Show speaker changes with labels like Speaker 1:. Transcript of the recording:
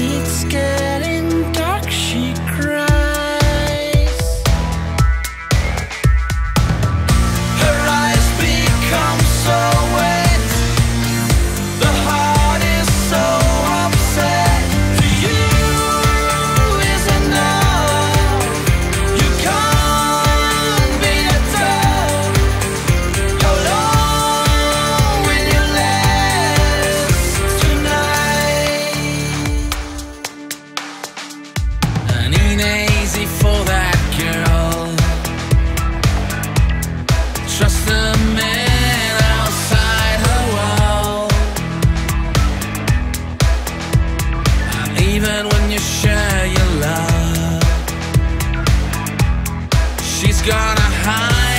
Speaker 1: need scared. trust a man outside her wall. Even when you share your love, she's gonna hide.